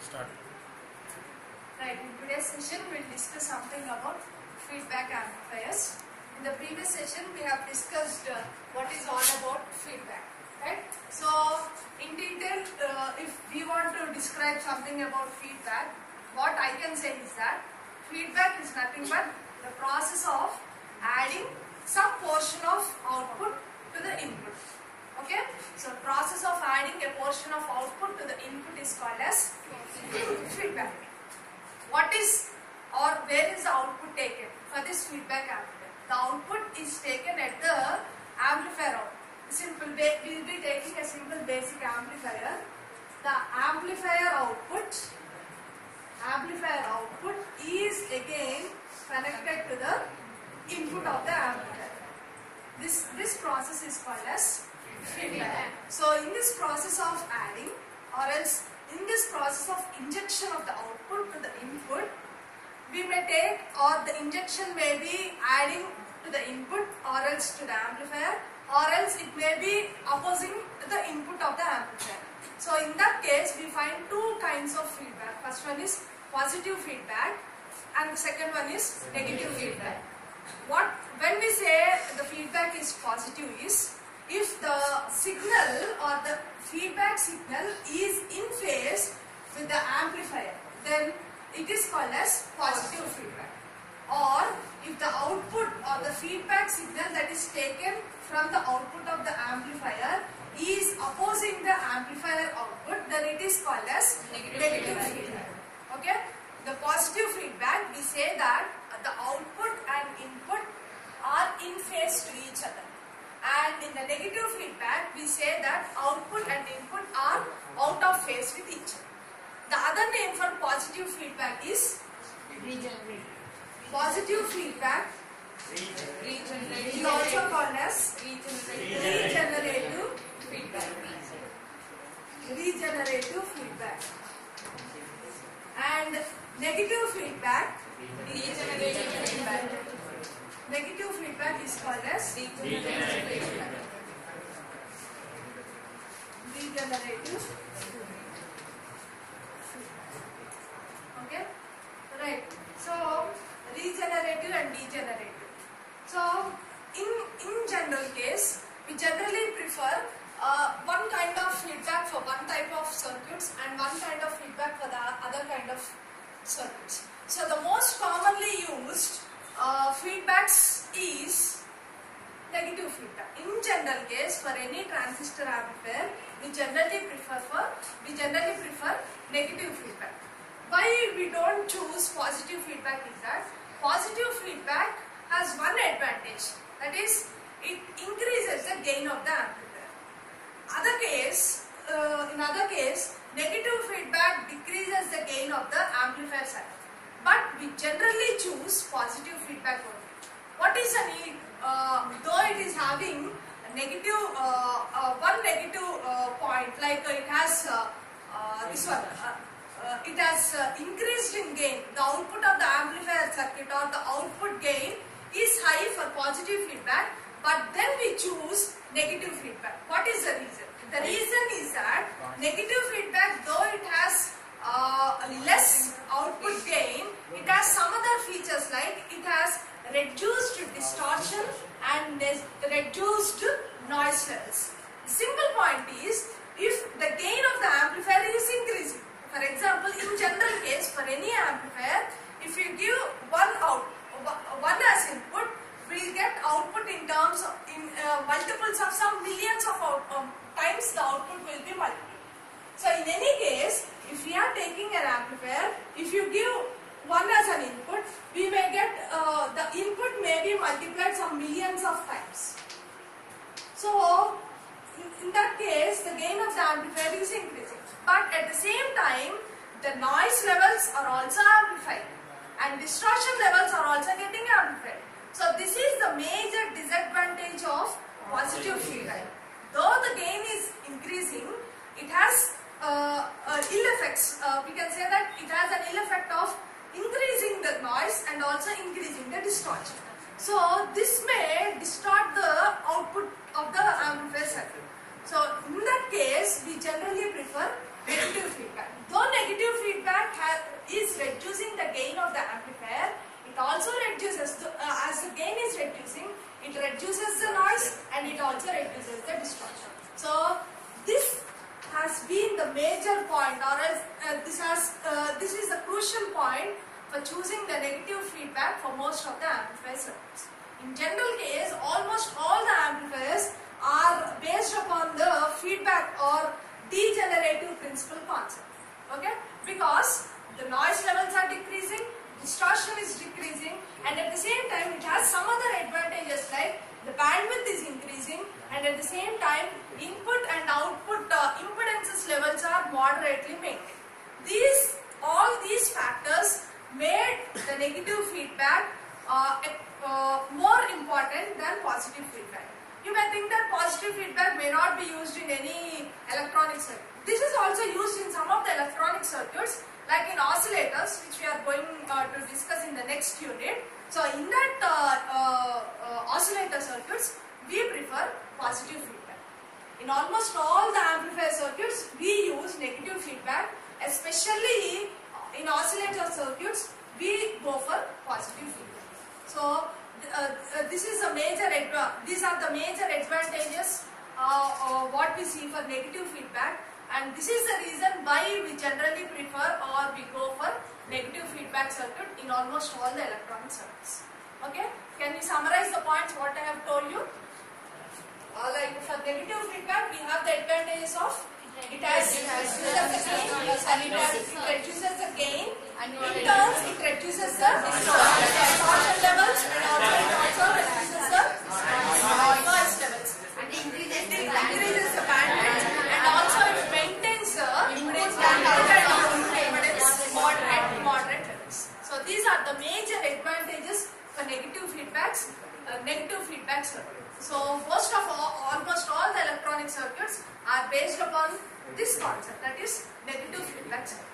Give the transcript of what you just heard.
Start. Right, in today's session we'll discuss something about feedback amplifiers. In the previous session we have discussed uh, what is all about feedback, right? So, in detail, uh, if we want to describe something about feedback, what I can say is that feedback is nothing but the process of adding some portion of output to the input. Okay? So, process of adding a portion of output to the input is called as feedback what is or where is the output taken for this feedback amplifier? The output is taken at the amplifier. Simple, we will be taking a simple basic amplifier. The amplifier output, amplifier output is again connected to the input of the amplifier. This, this process is called as feedback. So in this process of adding or else in this process of injection of the output to the input, we may take or the injection may be adding to the input or else to the amplifier or else it may be opposing the input of the amplifier. So in that case, we find two kinds of feedback. First one is positive feedback and the second one is negative feedback. What when we say the feedback is positive is if the signal or the feedback signal is in phase with the amplifier then it is called as positive feedback. Or if the output or the feedback signal that is taken from the output of the amplifier is opposing the amplifier output then it is called as negative, feedback. Okay? The positive feedback we say that the output and input are in phase to each other and in the negative feedback we say that output and input are out of phase with each other. The other name for positive feedback is regenerative. positive feedback is also called as regenerative feedback. Regenerative feedback. And negative feedback degenerative feedback. Negative feedback is called as degenerative feedback. Regenerative Okay? Right. So, regenerative and degenerative. So, in, in general case, we generally prefer uh, one kind of feedback for one type of circuits and one kind of feedback for the other kind of circuits. So, the most commonly used uh, feedbacks is negative feedback. In general case, for any transistor amplifier, we generally prefer for we generally prefer negative feedback. Why we don't choose positive feedback is that positive feedback has one advantage that is it increases the gain of the amplifier. Other case, uh, in other case, negative feedback decreases the gain of the amplifier side. But we generally choose positive feedback only. What is a need? Uh, though it is having negative, uh, uh, one negative uh, point, like it has uh, this one, it has increased in gain. The output of the amplifier circuit or the output gain is high for positive feedback, but then we choose negative feedback. What is the reason? The reason is that negative feedback, though it has uh, less output gain, it has some other features like it has reduced distortion and reduced noise levels. The simple point is if the gain of the amplifier is increasing. For example, in general case for any amplifier, if you give one out, one as input, we will get output in terms of in uh, multiples of some millions of out, um, times the output will be multiplied. So in any case, if we are taking an amplifier, if you give one as an input, we may get uh, the be multiplied some millions of times. So in, that case, the gain of the amplifier is increasing. But at the same time, the noise levels are also amplified and distortion levels are also getting amplified. So this is the major disadvantage of positive feedback. Though the gain is increasing, it has uh, uh, ill effects. Uh, we can say that it has an ill effect of increasing the noise and also increasing the distortion. So this may distort the output of the um, amplifier circuit. So in that case, we generally prefer negative feedback. Though negative feedback has, is reducing the gain of the amplifier, it also reduces, the, uh, as the gain is reducing, it reduces the noise and it also reduces the distortion. So this has been the major point or uh, this has uh, this is the crucial point for choosing the negative feedback for most of the amplifier circuits. In general case, almost all the amplifiers are based upon the feedback or degenerative principle concept. Okay? Because the noise levels are decreasing, distortion is decreasing and at the same time it has some other advantages like the bandwidth is increasing and at the same time input and output uh, impedances levels are moderately maintained. These all these factors made the negative feedback uh, uh, more important than positive feedback. You may think that positive feedback may not be used in any electronic circuit. This is also used in some of the electronic circuits like in oscillators which we are going uh, to discuss in the next unit. So in that uh, uh, uh, oscillator circuits we prefer positive feedback. In almost all the amplifier circuits we use negative feedback especially in oscillator circuits we go for positive feedback. So uh, uh, this is a major these are the major advantages uh, what we see for negative feedback and this is the reason why we generally prefer or we go for negative feedback circuit in almost all the electronic circuits. Okay, can we summarize the points what I have told you? Uh, like for negative feedback we have the advantages of it has it reduces the gain and it, has, reduces the gain. And in turns it reduces the distortion levels and also reduces the noise levels. And increases It the bandwidth. increases the bandwidth and also it maintains the impedance impedance moderate moderate levels. So these are the major advantages for negative feedbacks, uh, negative feedback circuit. So most of all, almost all the electronic circuits are based upon this concept that is negative feedback circuit.